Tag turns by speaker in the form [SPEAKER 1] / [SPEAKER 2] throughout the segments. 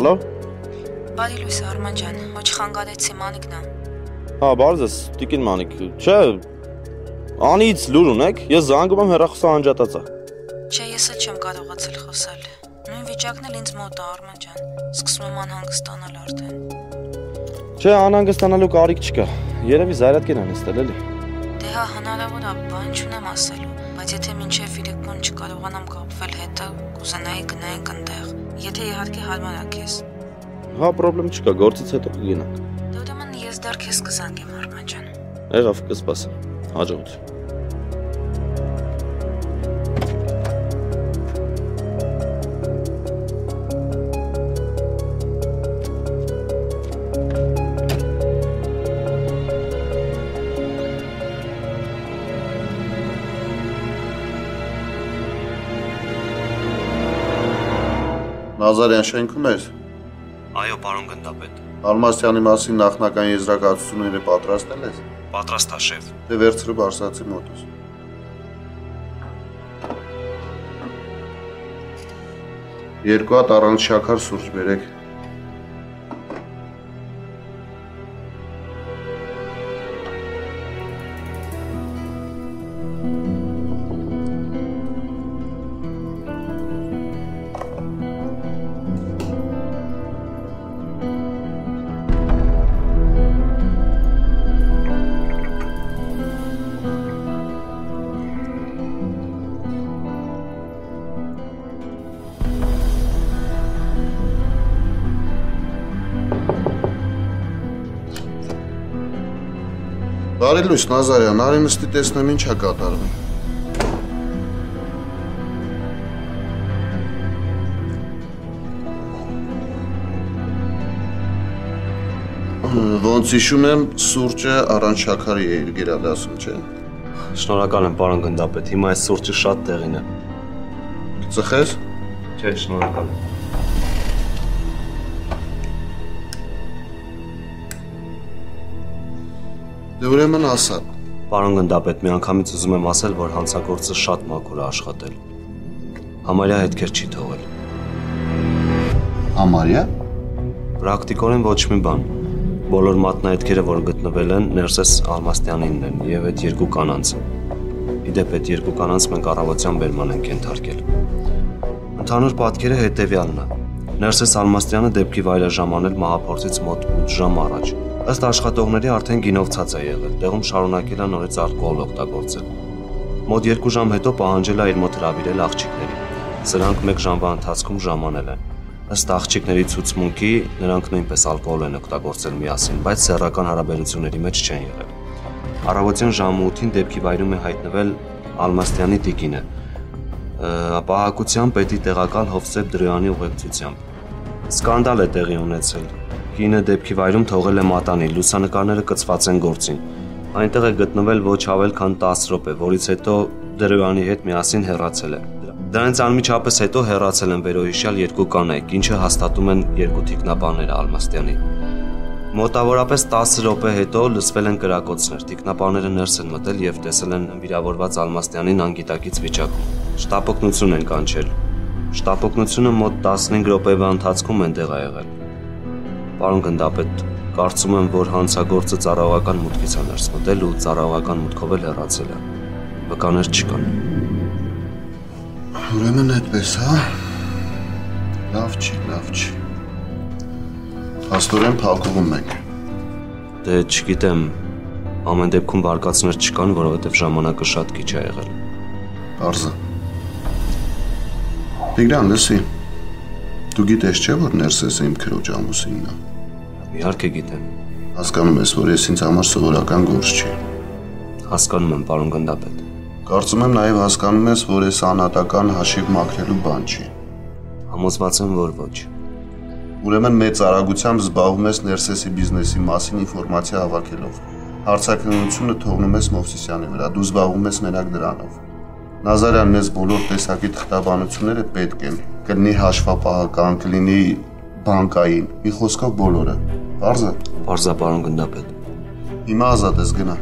[SPEAKER 1] Ալո։
[SPEAKER 2] Բարի լույս Արման ջան, ոչ խանգարեցի Մանիկն է։
[SPEAKER 1] Հա, բարձ ես, Տիկին Մանիկ։ Չէ, անից լուր ունեք, ես զանգում եմ հեռախոսը անջատածա։
[SPEAKER 2] Չէ, ես էլ չեմ կարողացել խոսալ։ Նույն վիճակն էլ ինձ մոտ է Արման ջան։ Սկսում եմ անհանգստանալ արդեն։
[SPEAKER 1] Չէ, անհանգստանալու կարիք չկա։ Երևի զայրատկեն են նստել էլի։
[SPEAKER 2] Դե հա, հնարավոր է, բան չունեմ ասելու, բայց եթե մինչև իրիկուն չկարողանամ կապվել հետը, կուզենայի գնայինք այնտեղ։ Եթե իհարկե հարմար է քեզ։
[SPEAKER 1] Հա, խնդրեմ չկա, գործից հետո կգնանք։
[SPEAKER 2] Դե ուրեմն ես դեռ քեզ կզանգեմ Արման ջան։
[SPEAKER 1] Եղավ կսպասեմ։ Հաջողություն։
[SPEAKER 3] Նազարյան շենքում ես։
[SPEAKER 4] Այո, պարոն գնդապետ։
[SPEAKER 3] Ալմասյանի մասին նախնական եզրակացությունները պատրաստել ես։
[SPEAKER 4] Պատրաստ է, շեֆ։
[SPEAKER 3] Դե վերցրու Բարսացի մոտս։ Երկու հատ առանց շաքար սուրճ բերեք։ Բարի լույս Նազարյան, արի նստի տեսնեմ ինչ է կատարվում։ Ոնց հիշում եմ, սուրճը առանց շաքարի է իր գերադասում, չէ։
[SPEAKER 4] Շնորհակալ եմ, պարոն գնդապետ։ Հիմա այս սուրճը շատ տեղին է։
[SPEAKER 3] Ծխես։
[SPEAKER 4] Չէ, շնորհակալ եմ։
[SPEAKER 3] Դե ուրեմն ասա։
[SPEAKER 4] Պարոն գնդապետ, մի անգամից ուզում եմ ասել, որ հանցագործը շատ մաքուր է աշխատել։ Համարյա հետքեր չի թողել։
[SPEAKER 3] Համարյա։
[SPEAKER 4] Պրակտիկորեն ոչ մի բան։ Բոլոր մատնահետքերը, որ գտնվել են, Ներսես Ալմաստյանինն են եւ այդ երկու կանանց։ Իդեպ այդ երկու կանանց մենք առավոտյան բերման ենք ենթարկել։ Ընդհանուր պատկերը հետեւյալն է։ Ներսես Ալմաստյանը դեպքի վայրաժամանել մահափորձից մոտ 8 ժամ առաջ։ Ըստ աշխատողների արդեն գինով ցած է եղել, տեղում շարունակել է նորից ալկոհոլ օգտագործել։ Մոտ 2 ժամ հետո պահանջել է իր մոտ հravirել աղջիկներին։ Սրանք 1 ժամվա ընթացքում ժամանել են։ Ըստ աղջիկների ցուցմունքի նրանք նույնպես ալկոհոլ են օգտագործել միասին, բայց սեռական հարաբերությունների մեջ չեն եղել։ Առավոտյան ժամը 8-ին դեպքի վայրում է հայտնվել Ալմաստյանի տիկինը։ Ապահակության պետի տեղակալ Հովսեփ Դրոյանի ուղեկցությամբ։ Սկանդալ է տեղի ունեցել։ Կինը դեպքի վայրում թողել է մատանի, լուսանկարները կծված են գործին։ Այնտեղ է գտնվել ոչ ավել քան 10 րոպե, որից հետո Դրոյանի հետ միասին հեռացել է։ Դրանից անմիջապես հետո հեռացել են վերոհիշյալ երկու կանայք, ինչը հաստատում են երկու թիկնաբանները Ալմաստյանի։ Մոտավորապես 10 րոպե հետո լսվել են կրակոցներ։ Տիկնապաները ներս են մտել եւ տեսել են վիրավորված Ալմաստյանին անգիտակից վիճակում։ Շտապօգնություն են կանչել։ Շտապօգնությունը մոտ 15 րոպեվա ընթացքում են տեղա եղել։ Պարոն գնդապետ, կարծում եմ, որ հանցագործը ծառայողական մուտքից է ներս մտել ու ծառայողական մուտքով էլ հեռացել է։ Վկաներ չկան։
[SPEAKER 3] Ուրեմն այդպես, հա։ Լավ չի, լավ չի։ Աստորեն փակվում ենք։
[SPEAKER 4] Դե չգիտեմ, ամեն դեպքում վարկածներ չկան, որովհետև ժամանակը շատ քիչ է եղել։
[SPEAKER 3] Արզը։ Տիգրան, լսի։ Դու գիտես չէ, որ ներսես իմ քրոջ ամուսինն է։
[SPEAKER 4] Իհարկե գիտեմ։
[SPEAKER 3] Հասկանում ես, որ ես ինձ համար սովորական գործ չի։
[SPEAKER 4] Հասկանում եմ, պարոն գնդապետ։
[SPEAKER 3] Կարծում եմ նաև հասկանում ես, որ ես անհատական հաշիվ մաքրելու բան չի։
[SPEAKER 4] Համոզված եմ, որ ոչ։
[SPEAKER 3] Ուրեմն մեծ արագությամբ զբաղվում ես Ներսեսի բիզնեսի մասին ինֆորմացիա հավաքելով։ Հարցակնությունը թողնում ես Մովսիսյանի վրա, դու զբաղվում ես մենակ դրանով։ Նազարյան, մեզ բոլոր տեսակի թղթաբանությունները պետք են։ Կլինի հաշվապահական, կլինի բանկային, մի խոսքով բոլորը։ Բարձը։
[SPEAKER 4] Բարձա, պարոն գնդապետ։
[SPEAKER 3] Հիմա ազատ ես գնա։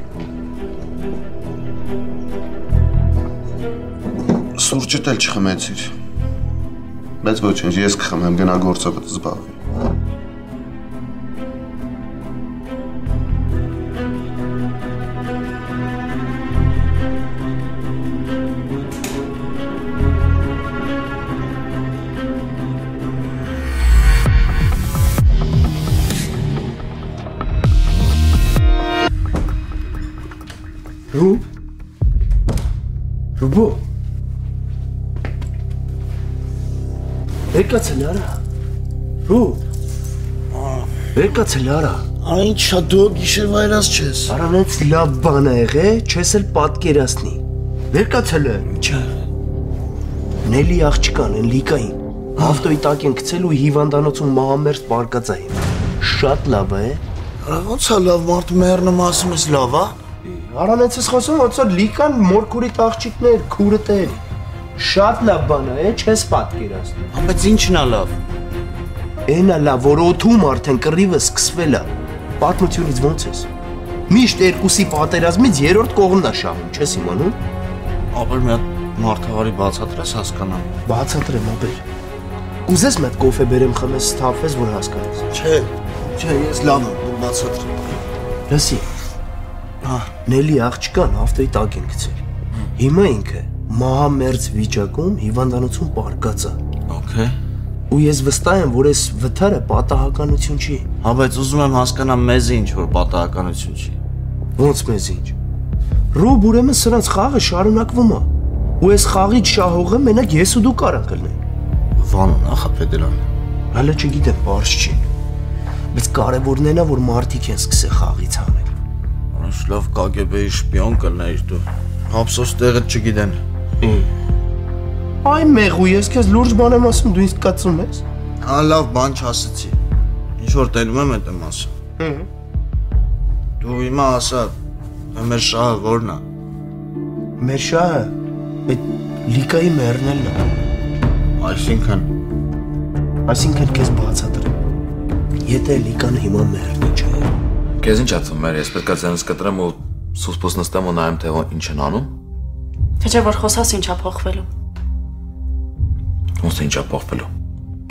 [SPEAKER 3] Սուրճդ էլ չխմեցիր։ Բայց ոչինչ, ես կխմեմ, գնա գործով զբաղվի։
[SPEAKER 5] Ռուբ Եկացել արա
[SPEAKER 1] Այնչա դու գիշերվա երաս չես։
[SPEAKER 5] Արանից լավ բան ա եղե, չես էլ պատկերացնի։ Եկացել է։
[SPEAKER 1] Չէ։
[SPEAKER 5] Նելի աղջկան են լիկային։ Ավտոյի տակ են գցել ու հիվանդանոցում մահամերձ բարկած է։ Շատ լավ է։
[SPEAKER 1] Արա ոնց է լավ մարդ մեռնում ասում ես լավ, ա։
[SPEAKER 5] Արանից ես խոսում ոնց որ լիկան մորքուրի աղջիկներ, քուրտեր։ Շատ լավ բան է, չես պատկերացնի։
[SPEAKER 1] Բայց ինչն է լավ։
[SPEAKER 5] Էնա լավ, որ օթում արդեն կռիվը սկսվել է։ Պատմությունից ո՞նց ես։ Միշտ երկուսի պատերազմից երրորդ կողմն է շահում, չես իմանում։
[SPEAKER 1] Ապեր մի հատ մարդավարի բացատրես հասկանամ։
[SPEAKER 5] Բացատրեմ ապեր։ Կուզես մեծ կոֆե բերեմ խմես, սթափես, որ հասկանաս։
[SPEAKER 1] Չէ, չէ, ես լավ եմ, դու բացատրի։
[SPEAKER 5] Լսի։ Հա, Նելի աղջկան ավտոյի տակ են գցել։ Հիմա ինքը մահամերձ վիճակում հիվանդանոցում պարկած է։
[SPEAKER 1] Okay։
[SPEAKER 5] Ու ես վստահ եմ, որ այս վթարը պատահականություն չի։
[SPEAKER 1] Հա, բայց ուզում եմ հասկանամ մեզ ինչ որ պատահականություն չի։
[SPEAKER 5] Ոնց մեզ ինչ։ Ռոբ ուրեմն սրանց խաղը շարունակվում է։ Ու այս խաղից շահողը մենակ ես ու դու կարող կլինենք։
[SPEAKER 1] Վանո նախապետերան։
[SPEAKER 5] Հələ չգիտեմ, բարձ չի։ Բայց կարևորն էնա, որ մարդիկ են սկսել խաղից հանել։
[SPEAKER 1] Անշ լավ KGB-ի շպիոն կլներ դու։ Հապսոս տեղը չգիտեն։
[SPEAKER 5] Այ մեղու, ես քեզ լուրջ բան եմ ասում, դու ինձ կացում ես։
[SPEAKER 1] Հա լավ բան չասեցի։ Ինչ որ տելում եմ այդ եմ ասում։ Դու հիմա ասա, մեր շահը որն է։
[SPEAKER 5] Մեր շահը այդ լիկայի մեռնելն է։
[SPEAKER 1] Այսինքն
[SPEAKER 5] Այսինքն քեզ բացատրեմ։ Եթե լիկան հիմա մեռնի չէ։
[SPEAKER 6] Քեզ ինչ ացում մեր, ես պետքա ձենս կտրեմ ու սուսպուս նստեմ ու նայեմ թե ինչ են անում։
[SPEAKER 7] Թե չէ որ խոսաս ինչա փոխվելու։
[SPEAKER 6] Ոնց է ինչա փոխվելու։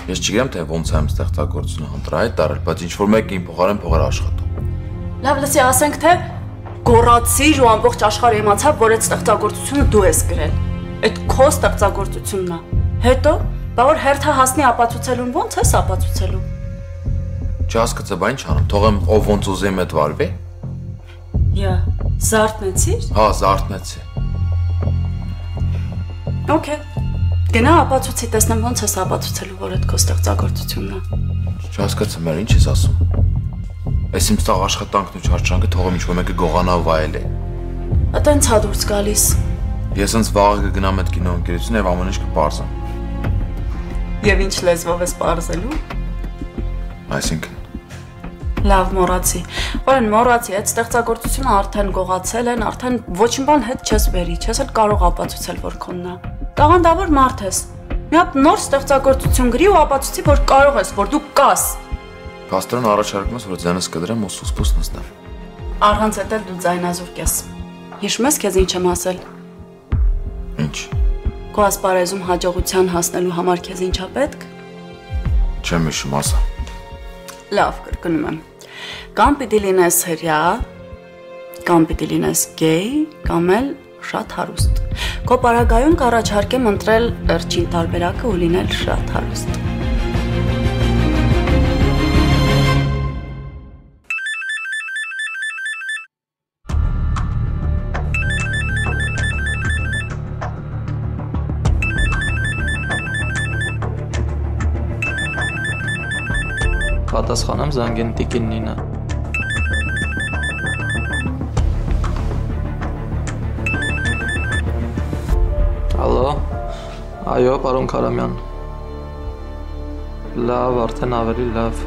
[SPEAKER 6] Ես չգիտեմ թե ոնց եմ ստեղծագործությունը հնդրայ տարել, բայց ինչ որ մեկին փոխարեն փողեր աշխատում։
[SPEAKER 7] Լավ, լսի, ասենք թե գոռացիր ու ամբողջ աշխարհը իմացավ, որ այդ ստեղծագործությունը դու ես գրել։ Այդ քո ստեղծագործությունն է։ Հետո, բա որ հերթը հասնի ապացուցելուն ո՞նց ես ապացուցելու։
[SPEAKER 6] Չհասկացա, բա ինչ անեմ, թողեմ ով ոնց ուզեմ այդ վարվի։
[SPEAKER 7] Յա, զարթնեցիր։
[SPEAKER 6] Հա, զարթնեցի։
[SPEAKER 7] Okay։ Գնա ապացուցի, տեսնեմ ոնց ես ապացուցելու, որ այդ քո ստեղծագործությունն է։
[SPEAKER 6] Չհասկացա, մեր ինչ ես ասում։ Այս իմ ստաղ աշխատանքն ու չարչանքը թողեմ ինչ որ մեկը գողանա վայել է։
[SPEAKER 7] Ատենց հա դուրս գալիս։
[SPEAKER 6] Ես ոնց վաղը կգնամ այդ կինո ընկերություն եւ ամեն ինչ կպարզեմ։
[SPEAKER 7] Եվ ինչ լեզվով ես parzելու։
[SPEAKER 6] Այսինքն
[SPEAKER 7] Լավ մոռացի։ Օրեն մոռացի, այդ ստեղծագործությունը արդեն գողացել են, արդեն ոչ մի բան հետ չես բերի, չես էլ կարող ապացուցել, որ քոնն է։ Տաղանդավոր մարդ ես։ Մի հատ նոր ստեղծագործություն գրի ու ապացուցի, որ կարող ես, որ դու կաս։
[SPEAKER 6] Պաստորն առաջարկում ես, որ ձենս կդրեմ ու սուսպուս նստեմ։
[SPEAKER 7] Առանց էլ դու ձայնազուրկ ես։ Հիշում ես քեզ ինչ եմ ասել։
[SPEAKER 6] Ինչ։
[SPEAKER 7] Քո ասպարեզում հաջողության հասնելու համար քեզ ինչա պետք։
[SPEAKER 6] Չեմ հիշում ասա։
[SPEAKER 7] Լավ, կրկնում եմ։ Կամ պիտի լինես հրյա, կամ պիտի լինես գեյ, կամ էլ շատ հարուստ։ Քո պարագայում կառաջարկեմ ընտրել վերջին տարբերակը ու լինել շատ հարուստ։
[SPEAKER 8] Պատասխանեմ զանգեն տիկին Այո, պարոն Կարամյան։ Լավ, արդեն ավելի լավ։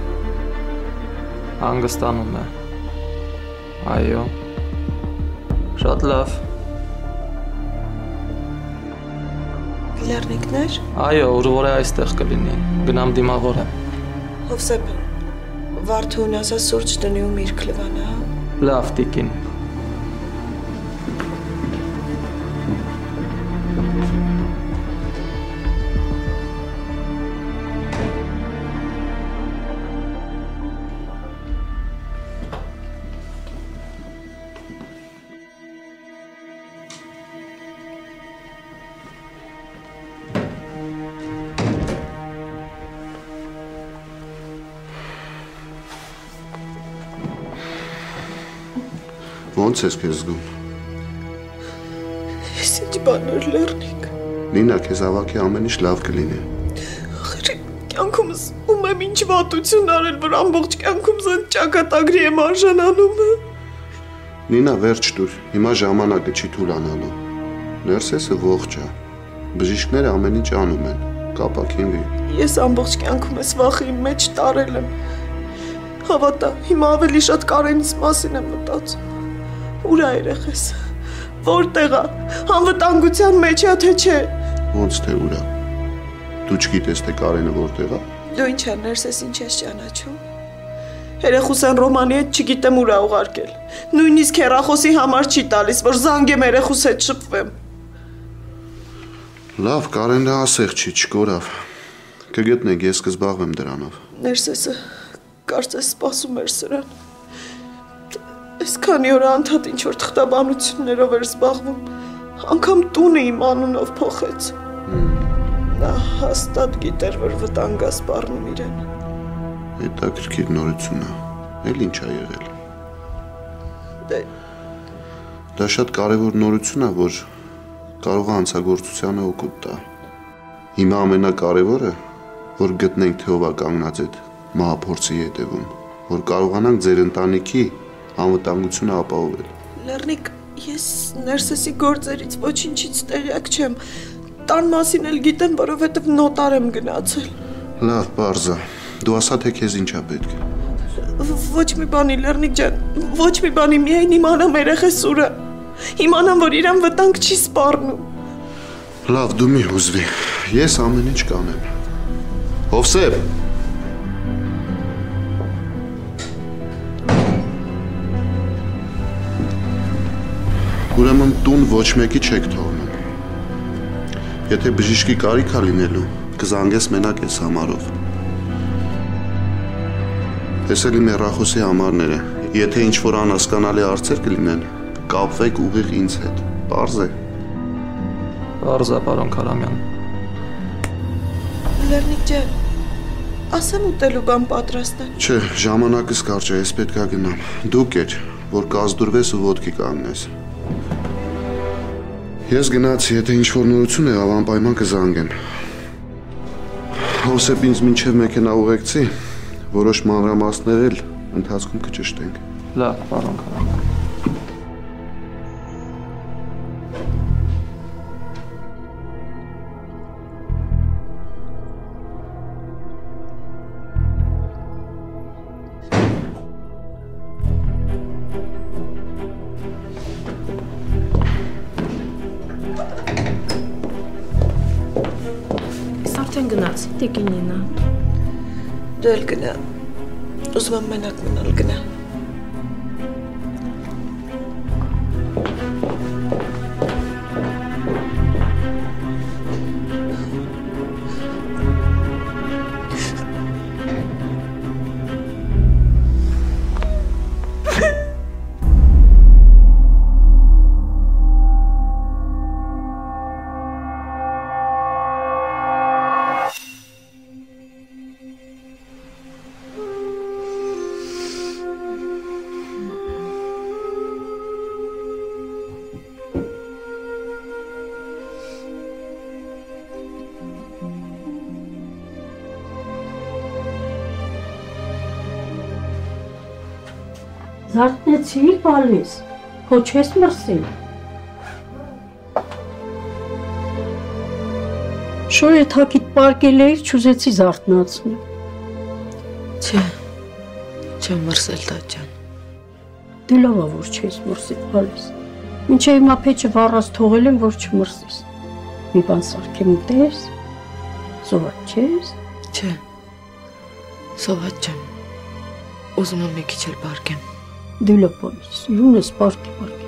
[SPEAKER 8] Հանգստանում է։ Այո։ Շատ լավ։
[SPEAKER 9] Լեռնիկներ,
[SPEAKER 8] Այո, ուրվորը այստեղ կլինի։ Գնամ դիմավորը։
[SPEAKER 9] Հովսեփ, Վարդուն ասա սուրճ տնի ու միրգ լվանա, հա։
[SPEAKER 8] Լավ, տիկին։
[SPEAKER 3] Ո՞նց ես քեզ զգում։
[SPEAKER 9] Ես ինչ բաներ լեռնիկ։
[SPEAKER 3] Նինա, քեզ ավակի ամեն ինչ լավ կլինի։
[SPEAKER 9] Ախր կյանքումս ում եմ ինչ վատություն արել, որ ամբողջ կյանքումս այն ճակատագրի եմ արժանանում։
[SPEAKER 3] Նինա, վերջ տուր։ Հիմա ժամանակը չի թուլանալու։ Ներսեսը ողջ է։ Բժիշկները ամեն ինչ անում են։ Կապակինվի։
[SPEAKER 9] Ես ամբողջ կյանքումս վախի մեջ տարել եմ։ Հավատա, հիմա ավելի շատ Կարենից մասին եմ մտածում։ Ուր է երեխես։ Որտեղ է։ Անվտանգության մեջ է թե չէ։
[SPEAKER 3] Ոնց թե ուրա։ Դու չգիտես թե Կարենը որտեղ է։
[SPEAKER 9] Դու ինչ է ներսես ինչ ես ճանաչում։ Երեխուսան Ռոմանի հետ չգիտեմ ուր է ուղարկել։ Նույնիսկ հերախոսի համար չի տալիս, որ զանգեմ երեխուս հետ շփվեմ։
[SPEAKER 3] Լավ, Կարենը ասեղ չի, չկորավ։ Կգտնենք, ես կզբաղվեմ դրանով։
[SPEAKER 9] Ներսեսը կարծես սպասում էր սրան։ Այսքանի օր անդադ ինչ որ թղթաբանություններով էր զբաղվում։ Անկամ տունը իմ անունով փոխեց։ Նա հաստատ գիտեր, որ վտանգ է սպառնում իրեն։
[SPEAKER 3] Հետաքրքիր նորություն է։ Էլ ինչ ա եղել։
[SPEAKER 9] Դե
[SPEAKER 3] Դա շատ կարևոր նորություն է, որ կարող է հանցագործությանը օգուտ տա։ Հիմա ամենակարևորը, որ գտնենք թե ով է կանգնած այդ մահափորձի հետևում, որ կարողանանք ձեր ընտանիքի անվտանգությունը ապահովել։
[SPEAKER 9] Լեռնիկ, ես ներսեսի գործերից ոչինչից տեղյակ չեմ։ Տան մասին էլ գիտեմ, որովհետև նոտար եմ գնացել։
[SPEAKER 3] Լավ, բարձա։ Դու ասա թե քեզ ինչ է պետք։
[SPEAKER 9] Ոչ մի բանի, Լեռնիկ ջան, ոչ մի բանի, միայն իմանամ երեխես ուրը։ Իմանամ, որ իրան վտանգ չի սպառնում։
[SPEAKER 3] Լավ, դու մի հուզվի։ Ես ամեն ինչ կանեմ։ Հովսեփ, Ուրեմն տուն ոչ մեկի չեք թողնում։ Եթե բժիշկի կարիք ա լինելու, կզանգես մենակ ես համարով։ Ես էլի մեռախոսի համարները։ Եթե ինչ որ անհասկանալի հարցեր կլինեն, կապվեք ուղիղ ինձ հետ։ Պարզ է։
[SPEAKER 8] Արզա, պարոն Քարամյան։
[SPEAKER 9] Լեռնիկ ջան, ասեմ ուտելու բան պատրաստ են։
[SPEAKER 3] Չէ, ժամանակս կարճ է, ես պետքա գնամ։ Դուք եր, որ կազդուրվես ու ոդկի կանգնես։ Ես գնացի, եթե ինչ որ նորություն եղավ, անպայման կզանգեմ։ Հոսեփ ինձ մինչև մեքենա ուղեկցի, որոշ մանրամասներ էլ ընթացքում կճշտենք։
[SPEAKER 8] Լավ, պարոն Քարամյան։
[SPEAKER 9] Դու էլ գնա։ Ուզում
[SPEAKER 10] Զարթնեցի բալիս, փոչես մրսին։ Շորը թակիտ պարկել էիր, չուզեցի զարթնացնի։
[SPEAKER 9] Չէ։ Չեմ մրսել տաճան։
[SPEAKER 10] Դե լավ է, որ չես մրսի բալիս։ Մինչև հիմա փեչը վառած թողել եմ, որ չմրսիս։ Մի բան սարքեմ ուտես։ Սոված չես։
[SPEAKER 9] Չէ։ Սոված չեմ։ Ուզում եմ մի քիչ էլ բարգեմ։
[SPEAKER 10] Բալիս, յունես պարկի պարկի։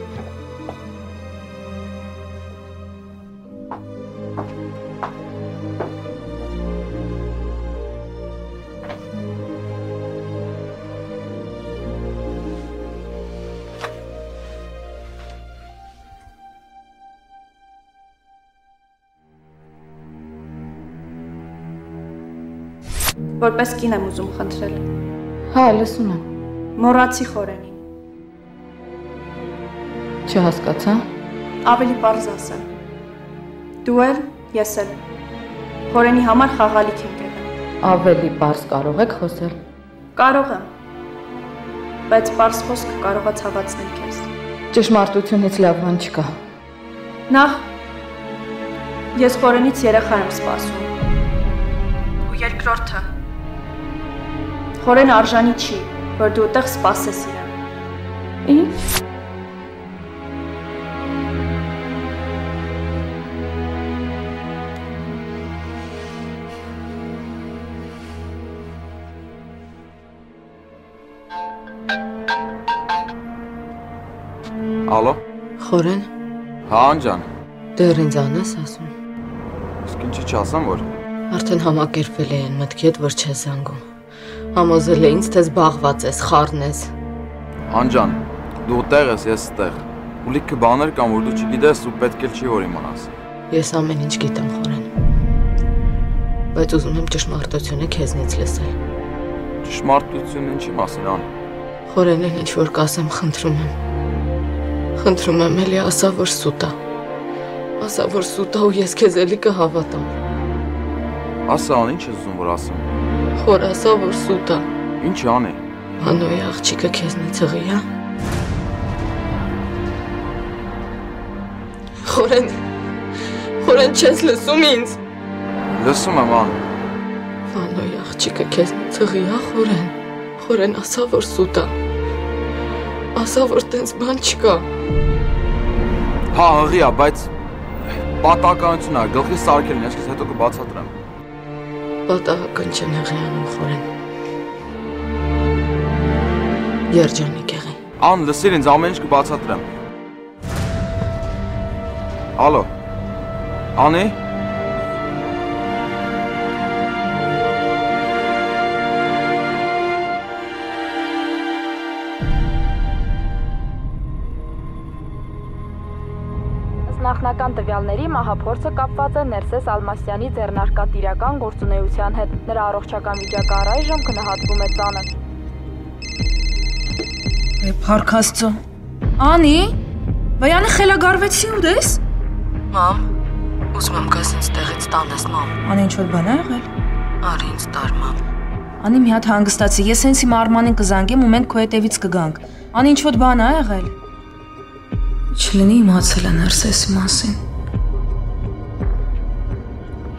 [SPEAKER 11] Որպես կին եմ ուզում խնդրել։
[SPEAKER 12] Հա, լսում եմ։
[SPEAKER 11] Մոռացի խորենին։
[SPEAKER 12] Չհասկացա։
[SPEAKER 11] Ավելի པարզ ասեմ։ Դու էլ, ես էլ։ Հորենի համար խաղալիք ենք եղել։
[SPEAKER 12] Ավելի པարզ կարող եք խոսել։
[SPEAKER 11] Կարող եմ։ Բայց པարզ խոսքը կարող է ցավացնել քեզ։
[SPEAKER 12] Ճշմարտությունից լավ բան չկա։
[SPEAKER 11] Նախ ես խորենից երեխա եմ սպասում։ Ու երկրորդը խորեն արժանի չի, որ դու ուտեղ սպասես իրեն։
[SPEAKER 12] Ինչ
[SPEAKER 6] Հա, Անջան։
[SPEAKER 12] դեռ ինձ անես ասում։
[SPEAKER 6] Իսկ ինչի չասեմ որ։
[SPEAKER 12] Արդեն համակերպվել են մտքի հետ, որ չես զանգում։ Համոզել է ինձ, թե զբաղված ես, խառն ես։
[SPEAKER 6] Անջան, դու տեղ ես, ես տեղ։ Ու լիքը բաներ կան, որ դու չգիտես ու պետք էլ չի որ իմանաս։
[SPEAKER 12] Ես ամեն ինչ գիտեմ, Խորեն։ Բայց ուզում եմ ճշմարտությունը քեզնից լսել։
[SPEAKER 6] Ճշմարտությունը ինչի մասին ան։
[SPEAKER 12] Խորենին ինչ որ կասեմ, խնդրում եմ։ Խնդրում եմ, էլի ասա, որ սուտ է։ Ասա, որ սուտ է ու ես քեզ էլի կհավատամ։
[SPEAKER 6] Ասա ան ինչ ես ուզում որ ասեմ։
[SPEAKER 12] Խոր ասա, որ սուտ է։
[SPEAKER 6] Ինչ անի։
[SPEAKER 12] Անոյի աղջիկը քեզնից հղի է։ Խորեն։ Խորեն չես լսում ինձ։
[SPEAKER 6] Լսում եմ ան։
[SPEAKER 12] Անոյի աղջիկը քեզնից հղի է, Խորեն։ Խորեն ասա, որ սուտ է։ Ասա, որ տենց բան չկա։
[SPEAKER 6] Հա, հղի է, բայց պատականություն է, գլխի սարքելն, ես քեզ հետո կբացատրեմ։
[SPEAKER 12] Պատահական չեն հղիանում, Խորեն։ Երջանիկ եղի։
[SPEAKER 6] Ան, լսիր ինձ ամեն ինչ կբացատրեմ։ Ալո։ Անի։
[SPEAKER 13] տվյալների մահափորձը կապված է Ներսես Ալմասյանի ձեռնարկատիրական գործունեության հետ։ Նրա առողջական վիճակը առայժմ գնահատվում է ծանր։
[SPEAKER 2] Փառք Աստծո։ Անի, վայանը խելագարվեցի ու դես։
[SPEAKER 12] Մամ, ուզում եմ գաս ինձ տեղից տանես, մամ։
[SPEAKER 2] Անի ինչ որ բան ա եղել։
[SPEAKER 12] Արի ինձ տար, մամ։
[SPEAKER 2] Անի մի հատ հանգստացի։ Ես հենց հիմա Արմանին կզանգեմ ու մենք քո հետևից կգանք։ Անի ինչ որ բան ա եղել։ Չլինի իմացել է Ներսեսի մասին։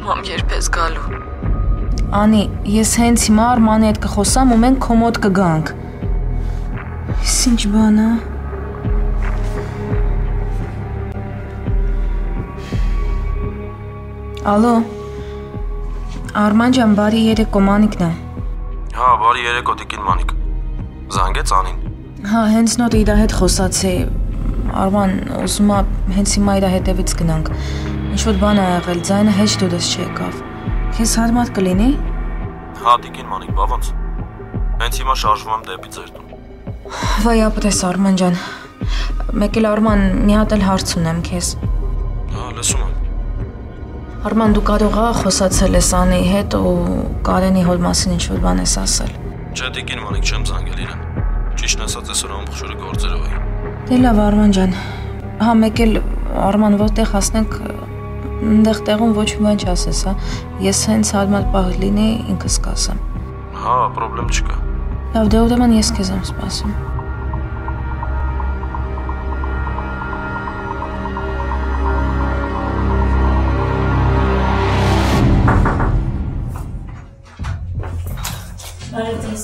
[SPEAKER 12] Մամ, երբ ես գալու։
[SPEAKER 2] Անի, ես հենց հիմա Արմանի հետ կխոսամ ու մենք քո մոտ կգանք։ Ის ինչ բան է։ Ալո։ Արման ջան, բարի երեկո, Մանիկն է։
[SPEAKER 14] Հա, բարի երեկո Տիկին Մանիկ։ Զանգեց անին։
[SPEAKER 2] Հա, հենց նոր իր հետ խոսացի։ Արման, ուզում ա հենց հիմա իր հետևից գնանք։ Ինչ որ բան ա եղել, ձայնը հեչ դուրս չեկավ։ Քեզ հարմար կլինի։
[SPEAKER 14] Հա, Տիկին Մանիկ, բա ոնց։ Հենց հիմա շարժվում եմ դեպի ձեր տուն։
[SPEAKER 2] Վայ ապրես Արման ջան։ Մեկ էլ Արման, մի հատ էլ հարց ունեմ քեզ։
[SPEAKER 14] Հա, լսում եմ։
[SPEAKER 2] Արման, դու կարող ա խոսացել ես Անի հետ ու Կարենի հոր մասին ինչ որ բան ես ասել։
[SPEAKER 14] Չէ, Տիկին Մանիկ չեմ զանգել իրեն։ Ճիշտն ասած այսօր ամբողջը գործերով էի։
[SPEAKER 2] Դե լավ Արման ջան։ Հա, մեկ էլ Արման որտեղ հասնենք այնտեղ տեղում ոչ մի բան չասես, հա։ Ես հենց հարմար պահ լինի ինքս կասեմ։
[SPEAKER 14] Հա, խնդրեմ չկա։
[SPEAKER 2] Լավ, դե ուրեմն ես քեզ եմ սպասում։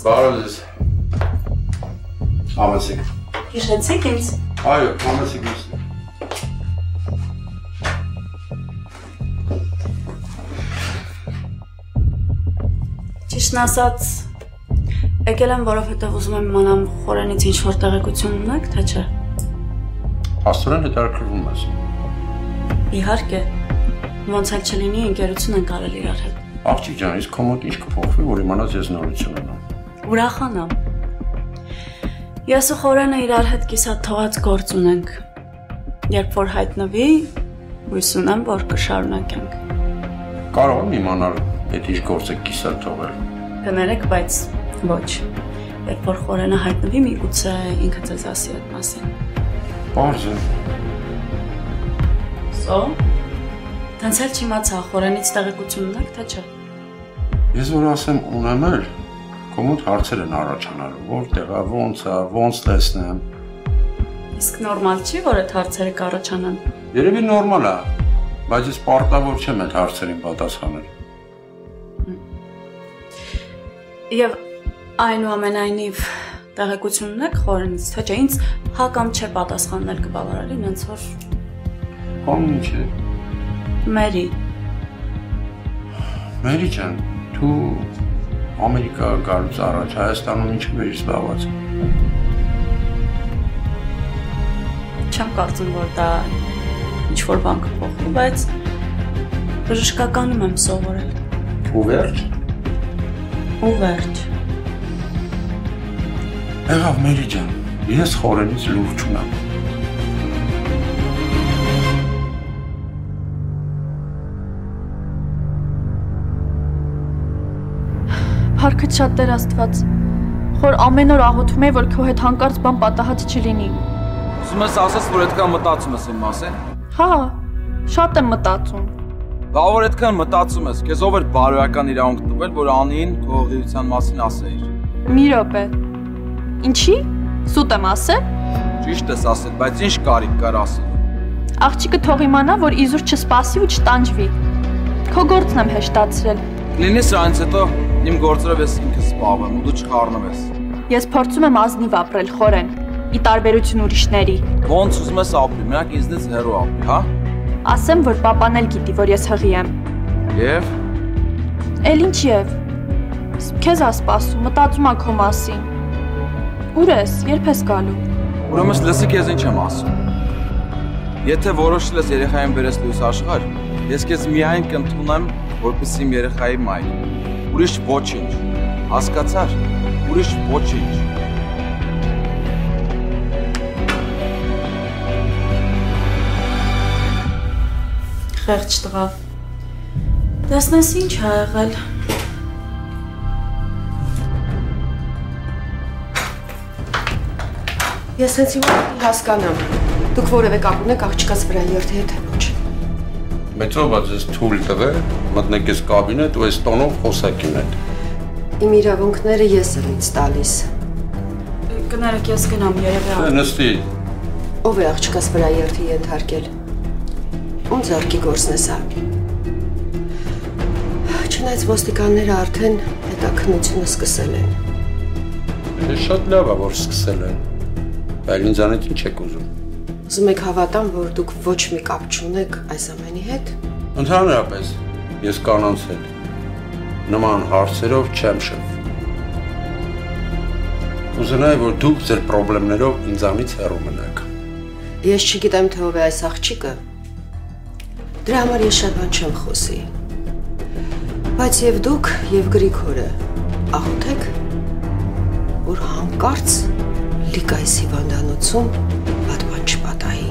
[SPEAKER 6] Բարև ձեզ։ Համեցեք։
[SPEAKER 7] Հիշեցիք ինձ։
[SPEAKER 6] Այո, համեցեք ինձ։
[SPEAKER 7] Ճիշտն ասած, եկել եմ, որովհետև ուզում եմ իմանամ խորենից ինչ որ տեղեկություն ունեք, թե չէ։
[SPEAKER 15] Աստորեն հետաքրքրվում ես։
[SPEAKER 7] Իհարկե։ Ոնց էլ չլինի, ընկերություն են կարել իրար հետ։
[SPEAKER 15] Աղջիկ ջան, իսկ քո մոտ ինչ կփոխվի, որ իմանաս ես նորություն ունեմ։
[SPEAKER 7] Ուրախանամ։ Ես ու խորենը իրար հետ կիսատ թողած գործ ունենք։ Երբ որ հայտնվի, հույս ունեմ, որ կշարունակենք։
[SPEAKER 15] Կարող եմ իմանալ, այդ ինչ գործ եք կիսատ թողել։
[SPEAKER 7] Կներեք, բայց ոչ։ Երբ որ խորենը հայտնվի, միգուցե ինքը ձեզ ասի այդ մասին։
[SPEAKER 15] Բարձր։
[SPEAKER 7] Սո։ Տենց էլ չիմացա, խորենից տեղեկություն ունեք, թե չէ։
[SPEAKER 15] Ես որ ասեմ ունեմ էլ, քո մոտ հարցեր են առաջանալու, որտեղ է, ո՞նց է, ո՞նց տեսնեմ։
[SPEAKER 7] Իսկ նորմալ չի, որ այդ հարցերը կառաջանան։
[SPEAKER 15] Երևի նորմալ է, բայց ես պարտավոր չեմ այդ հարցերին պատասխանել։
[SPEAKER 7] Եւ այնուամենայնիվ տեղեկություն ունեք խորենից, թե չէ, ինձ հա կամ չէ պատասխաններ կբավարարի, ինձ որ
[SPEAKER 15] Կամ ինչ է։
[SPEAKER 7] մերի։
[SPEAKER 15] Մերի ջան, դու Ամերիկա գալուց առաջ Հայաստանում ինչ մեր զբաղված։
[SPEAKER 7] Չեմ կարծում, որ դա ինչ որ բան կփոխի, բայց բժշկականում եմ սովորել։
[SPEAKER 15] Ու վերջ։
[SPEAKER 7] Ու վերջ։
[SPEAKER 15] Եղավ Մերի ջան, ես խորենից լուրջ ունեմ։
[SPEAKER 11] Փառքդ շատ Տեր Աստված։ Խոր ամեն օր աղոթում եմ, որ քո հետ հանկարծ բան պատահած չլինի։
[SPEAKER 6] Ուզում ես ասես, որ այդքան մտածում ես իմ մասին։
[SPEAKER 11] Հա, շատ եմ մտածում։
[SPEAKER 6] Բա որ այդքան մտածում ես, քեզ ով էր բարոյական իրավունք տվել, որ Անին քո ողջության մասին ասեիր։
[SPEAKER 11] Մի րոպե։ Ինչի՞։ Սուտ եմ ասել։
[SPEAKER 6] Ճիշտ ես ասել, բայց ինչ կարիք կար ասել։
[SPEAKER 11] Աղջիկը թող իմանա, որ իզուր չսպասի ու չտանջվի։ Քո գործն եմ հեշտացրել։
[SPEAKER 6] Լինի սրանից հետո իմ գործերով ես ինքս զբաղվեմ ու դու չխառնվես։
[SPEAKER 11] Ես փորձում եմ ազնիվ ապրել խորեն, ի տարբերություն ուրիշների։
[SPEAKER 6] Ոնց ուզում ես ապրի, մենակ ինձնից հեռու ապրի, հա։
[SPEAKER 11] Ասեմ, որ papan էլ գիտի, որ ես հղի եմ։
[SPEAKER 6] Եվ
[SPEAKER 11] Էլ ինչ եւ։ Քեզ ա սպասում, մտածում ա քո մասին։ Ուր ես, երբ ես գալու։
[SPEAKER 6] ուրեմն լսի քեզ ինչ եմ ասում։ Եթե որոշել ես երեխային բերես լույս աշխարհ, ես քեզ միայն կընդունեմ, որպեսզի իմ երեխայի մայր։ Ուրիշ ոչինչ։ Հասկացար։ Ուրիշ ոչինչ։
[SPEAKER 7] Խեղճ տղա։ Տեսնես ինչ ա եղել։
[SPEAKER 16] Ես հենց հիմա հասկանամ։ Դուք որևէ կապ ունեք աղջկաս վրա երթի հետ ոչ։
[SPEAKER 15] է ձեզ թույլ տվել, մտնեք ես կաբինետ ու այս տոնով խոսակ իմ հետ։
[SPEAKER 16] Իմ իրավունքները ես եմ ինձ տալիս։
[SPEAKER 7] Կներեք, ես գնամ երևի։
[SPEAKER 15] նստի։
[SPEAKER 16] Ով է աղջկաս վրա երթի ենթարկել։ Ում ձեռքի գործն է սա։ Չնայած ոստիկանները արդեն հետաքննությունը սկսել են։
[SPEAKER 15] Դե շատ լավ է, որ սկսել են։ Բայց ինձանից ինչ եք ուզում։
[SPEAKER 16] Ուզում եք հավատամ, որ դուք ոչ մի կապ չունեք այս ամենի հետ։
[SPEAKER 15] Ընդհանրապես ես կանանց հետ նման հարցերով չեմ շփվում։ Ուզենայի, որ դուք ձեր խնդիրներով ինձանից հեռու մնաք։
[SPEAKER 16] Ես չգիտեմ թե ով է այս աղջիկը։ Դրա համար ես շատ բան չեմ խոսի։ Բայց եւ դուք եւ Գրիգորը աղոթեք, որ հանկարծ Լիկայս հիվանդանոցում վատ բան չպատահի։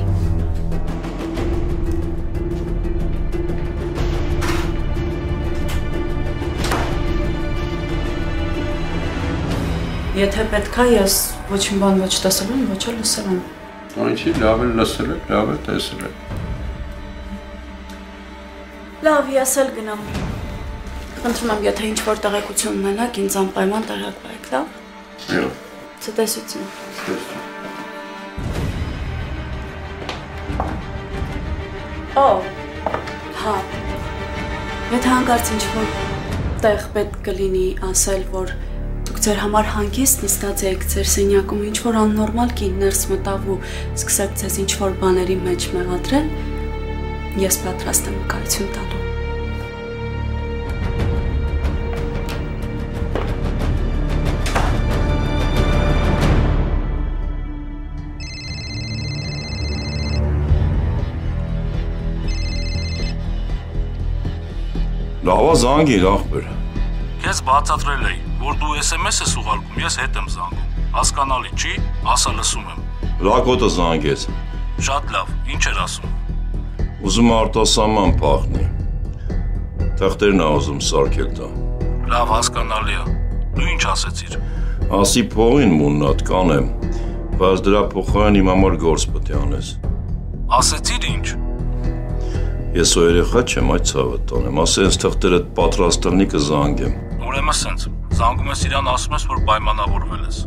[SPEAKER 7] Եթե պետքա ես ոչ մի բան ոչ տեսել եմ, ոչ էլ լսել եմ։
[SPEAKER 15] Այնչի լավ է լսել եք, լավ է տեսել եք։
[SPEAKER 7] Լավ, ես էլ գնամ։ Խնդրում եմ, եթե ինչ որ տեղեկություն ունենաք, ինձ անպայման տեղակայեք, լավ։
[SPEAKER 15] Այո։
[SPEAKER 7] Ցտեսություն։ Օ։ Հա։ Եթե հանկարծ ինչ որ տեղ պետք կլինի ասել, որ դուք ձեր համար հանգիստ նստած եք ձեր սենյակում, ինչ որ աննորմալ կին ներս մտավ ու սկսեց ձեզ ինչ որ բաների մեջ մեղադրել, ես պատրաստ եմ նկարություն տալու։
[SPEAKER 17] Լավա զանգիր ախպեր։
[SPEAKER 18] Քեզ բացատրել էի, որ դու SMS ես ուղարկում, ես հետ եմ զանգում։ Հասկանալի չի, ասա լսում եմ։
[SPEAKER 17] Լակոտը զանգեց։
[SPEAKER 18] Շատ լավ, ինչ էր ասում։
[SPEAKER 17] Ուզում է արտասահման փախնի։ Թղթերն ա ուզում սարքել տա։
[SPEAKER 18] Լավ, հասկանալի է։ Դու ինչ ասեցիր։
[SPEAKER 17] Ասի փողին մուննատ կանեմ, բայց դրա փոխարեն իմ համար գործ պետք է անես։
[SPEAKER 18] Ասեցիր ինչ։
[SPEAKER 17] Ես ու երեխա չեմ, այդ ցավը տանեմ։ Ասենց թղթերը պատրաստ լինի կզանգեմ։
[SPEAKER 18] Ուրեմն սենց, զանգում ես իրան ասում ես, որ պայմանավորվել ես։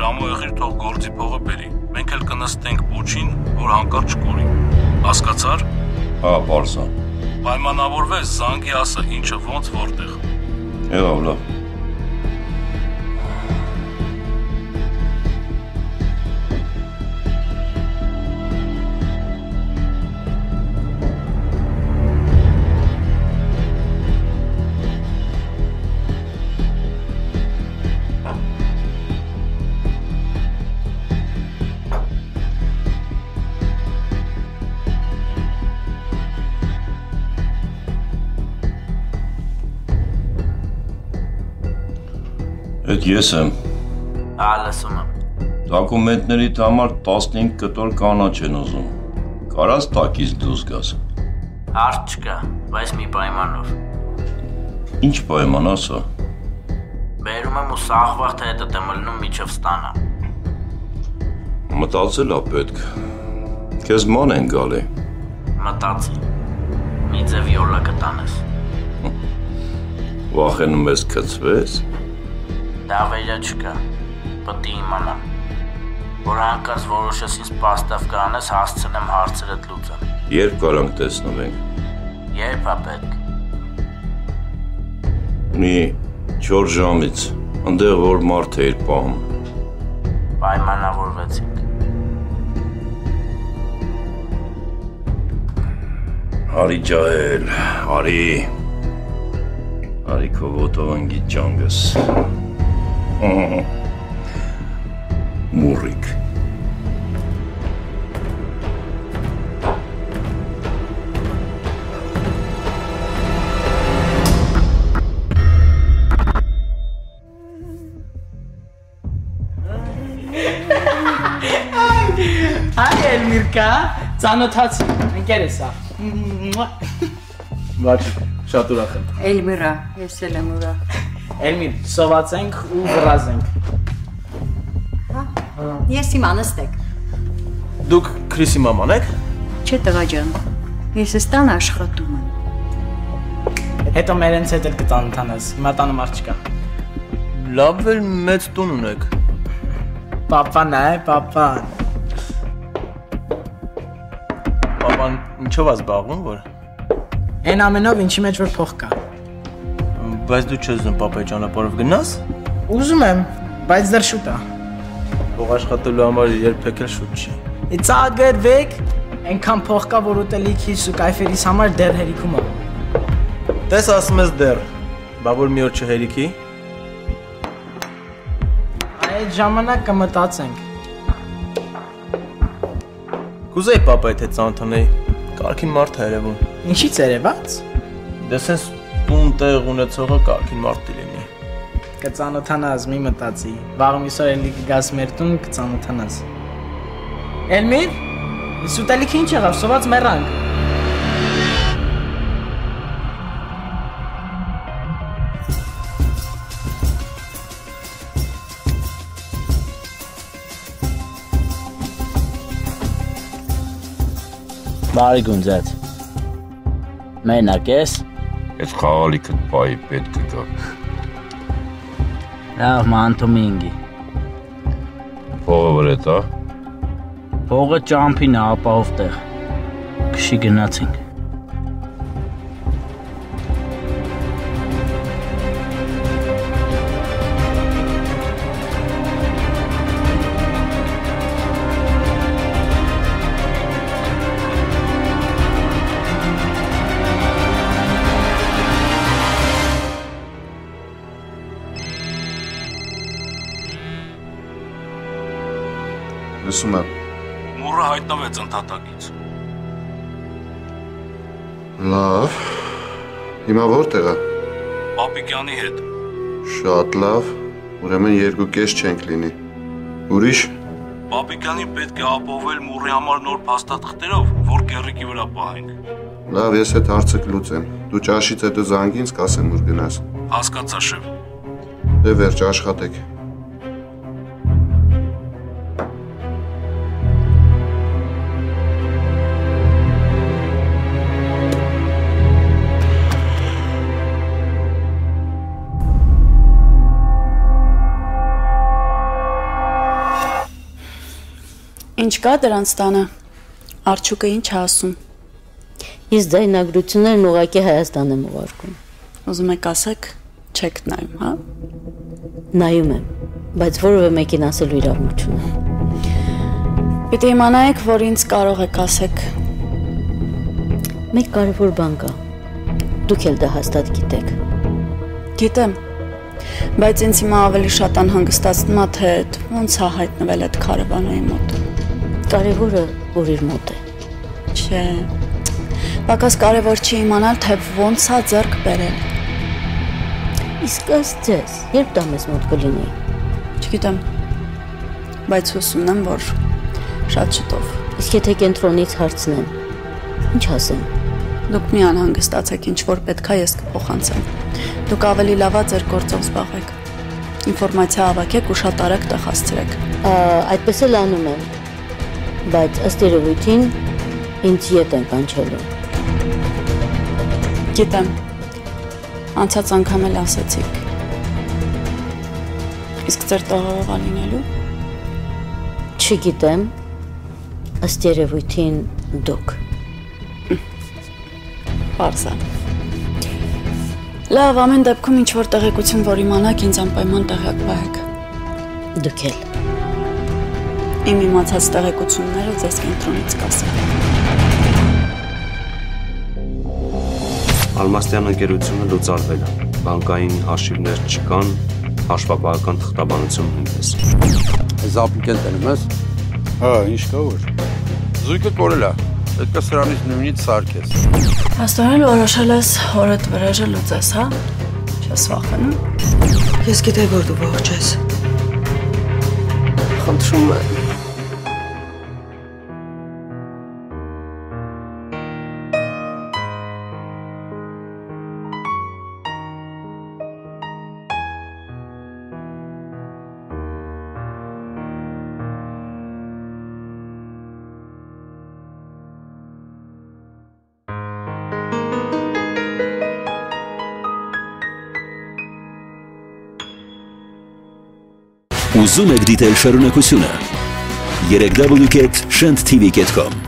[SPEAKER 18] Ժամը եղիր թող գործի փողը բերի։ Մենք էլ կնստենք փոչին, որ հանկարծ չկորի։ Հասկացար։
[SPEAKER 17] Հա, բարձա։
[SPEAKER 18] Պայմանավորվես, զանգի ասա, ինչը ոնց որտեղ։
[SPEAKER 17] Եղավ լավ։ ես եմ։
[SPEAKER 19] Հա, լսում եմ։
[SPEAKER 17] Դոկումենտներիդ համար 15 կտոր կանաչ են ուզում։ Կարաս տակից դուրս գաս։
[SPEAKER 19] Հարց չկա, բայց մի պայմանով։
[SPEAKER 17] Ինչ պայման ասա։
[SPEAKER 19] Բերում եմ ու սաղվաղ թե հետը եմ լնում միջև ստանա։
[SPEAKER 17] Մտածել ա պետք։ Քեզ ման են գալի։
[SPEAKER 19] Մտածի։ Մի ձև յոլա կտանես։
[SPEAKER 17] Վախենում ես կծվես։
[SPEAKER 19] Դա վերա չկա։ Պետք է իմանամ։ Որ հանկարծ որոշես ինձ պաստավ կանես, հասցնեմ հարցերդ լուծեմ։
[SPEAKER 17] Երբ կարանք տեսնվենք։
[SPEAKER 19] Երբ է պետք։
[SPEAKER 17] Մի 4 ժամից, այնտեղ որ մարդ է իր պահում։
[SPEAKER 19] Պայմանավորվեցինք։
[SPEAKER 17] Արի ջահել, արի։ Արի քո ոտովանգի ճանգս։
[SPEAKER 20] მურიკ აი ელმირკა,
[SPEAKER 21] ძანოთაც ინტერესა. ვაჩ შატურახე.
[SPEAKER 10] ელმირა, ესელემურა. Էլ
[SPEAKER 20] Էլմիր, սովածենք ու վրազենք։
[SPEAKER 10] Ես իմ անստեք։
[SPEAKER 21] Դուք Քրիսի մաման եք։
[SPEAKER 10] Չէ տղա ջան։ Ես ստան աշխատում եմ։
[SPEAKER 20] Հետո մերենց հետ էլ կծանոթանաս։ Հիմա տանը մարդ չկա։
[SPEAKER 21] Լավ էլ մեծ տուն ունեք։
[SPEAKER 20] Պապան է, պապան։
[SPEAKER 21] Պապան ինչով է զբաղվում որ։
[SPEAKER 20] Այն ամենով ինչի մեջ որ փող կա։
[SPEAKER 21] Բայց դու չես ուզում պապայի ճանապարհով գնաս։
[SPEAKER 20] Ուզում եմ, բայց դեռ շուտ է։
[SPEAKER 21] Փող աշխատելու համար երբեք էլ շուտ չի։
[SPEAKER 20] Vic։ Այնքան փող կա, որ ուտելիքիս ու կայֆերիս համար դեռ հերիքում է։
[SPEAKER 21] Տես ասում ես դեռ։ Բա որ մի օր չհերիքի։
[SPEAKER 20] Այդ ժամանակ կմտածենք։
[SPEAKER 21] Կուզեի պապայի հետ ծանոթանեի։ Կարքին մարդ է երևում։
[SPEAKER 20] Ինչի՞ց երևաց։
[SPEAKER 21] Դե սենց տուն տեղ ունեցողը կարքին մարդ լինի։
[SPEAKER 20] Կծանոթանաս, մի մտածի։ Վաղ միսօր էլի կգաս մեր տուն կծանոթանաս։ Էլմիր, սուտելիքը ինչ եղավ, սոված մեռանք։
[SPEAKER 19] Բարի գունձած։ Մենակ ես։
[SPEAKER 17] Այդ խաղալիքը պայի պետք կգա։
[SPEAKER 19] Լավ, մանտում ինգի։
[SPEAKER 17] Փողը վրա տա։
[SPEAKER 19] Փողը ճամփին է ապահով տեղ։ Քշի գնացինք։
[SPEAKER 18] Հայտնվեց ընդհատակից։
[SPEAKER 3] Լավ։ Հիմա որտեղ է։
[SPEAKER 18] Պապիկյանի հետ։
[SPEAKER 3] Շատ լավ։ Ուրեմն երկու կես չենք լինի։ Ուրիշ
[SPEAKER 18] Պապիկյանին պետք է ապահովել մուրի համար նոր փաստաթղթերով, որ կեռիկի վրա պահենք։
[SPEAKER 3] լավ, ես այդ հարցը կլուծեմ։ Դու ճաշից հետո զանգի ինձ կասեմ ուր գնաս։
[SPEAKER 18] Հասկացա շեֆ։
[SPEAKER 3] Դե վերջ աշխատեք։
[SPEAKER 7] Ինչ կա դրանց տանը։ Արջուկը ինչ է ասում։
[SPEAKER 22] Իսկ ձայնագրություններն ուղակի Հայաստան եմ ուղարկում։
[SPEAKER 7] Ուզում եք ասեք, չեք նայում, հա։
[SPEAKER 22] Նայում եմ, բայց որևէ մեկին ասելու իրավունք չունեմ։
[SPEAKER 7] Պիտի իմանայեք, որ ինձ կարող եք ասեք։
[SPEAKER 22] Մեկ կարևոր բան կա։ Դուք էլ դա հաստատ գիտեք։
[SPEAKER 7] Գիտեմ, բայց ինձ հիմա ավելի շատ անհանգստացնում է, թե ոնց է հայտնվել այդ քարավանայի մոտ։
[SPEAKER 22] Կարևորը որ իր մոտ է։
[SPEAKER 7] Չէ։ Պակաս կարևոր չի իմանալ, թե ոնց է ձեռք բերել։
[SPEAKER 22] Իսկ ըստ ձեզ, երբ դա մեզ մոտ կլինի։
[SPEAKER 7] Չգիտեմ։ Բայց հուսումն եմ, որ շատ շուտով։
[SPEAKER 22] Իսկ եթե կենտրոնից հարցնեն, ինչ ասեմ։
[SPEAKER 7] Դուք մի անհանգստացեք, ինչ որ պետքա ես կփոխանցեմ։ Դուք ավելի լավա ձեր գործով զբաղվեք։ Ինֆորմացիա հավաքեք ու շատ արագ տեղ հասցրեք։
[SPEAKER 22] Այդպես էլ անում եմ։ Բայց ըստ երևույթին ինձ ետ են կանչելու։
[SPEAKER 7] Գիտեմ։ Անցած անգամ էլ ասացիք։ Իսկ ձեր տողովա լինելու։
[SPEAKER 22] Չգիտեմ։ Ըստ երևույթին դուք։
[SPEAKER 7] Պարզա։ Լավ, ամեն դեպքում ինչ որ տեղեկություն, որ իմանաք, ինձ անպայման տեղյակ պահեք։
[SPEAKER 22] Դուք էլ։
[SPEAKER 7] Իմ իմացած տեղեկությունները ձեզ կենտրոնից կասեմ։
[SPEAKER 23] Ալմաստյան ընկերությունը լուծարվել է։ Բանկային հաշիվներ չկան, հաշվապահական թղթաբանություն նույնպես։
[SPEAKER 15] Զապիկեն տենում ես։
[SPEAKER 24] Հա, ինչ կա որ։
[SPEAKER 15] Զույգը կորել է։ Պետք է սրանից նույնից սարքես։
[SPEAKER 7] Աստորեն որոշել ես հորդ վրեժը լուծես, հա։ Չես վախենում։
[SPEAKER 16] Ես գիտեի, որ դու ողջ ես։ Խնդրում եմ։
[SPEAKER 25] Ուզում եք դիտել շարունակությունը։ 3w.shantv.com